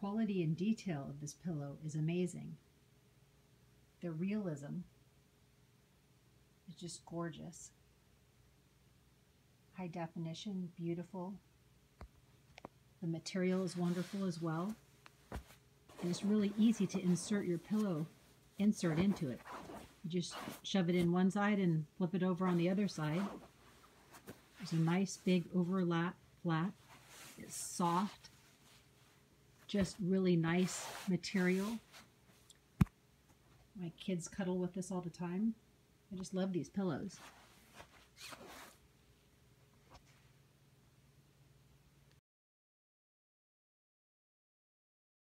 quality and detail of this pillow is amazing. The realism is just gorgeous. High definition, beautiful. The material is wonderful as well. And it's really easy to insert your pillow insert into it. You just shove it in one side and flip it over on the other side. There's a nice big overlap flat. It's soft. Just really nice material. My kids cuddle with this all the time. I just love these pillows.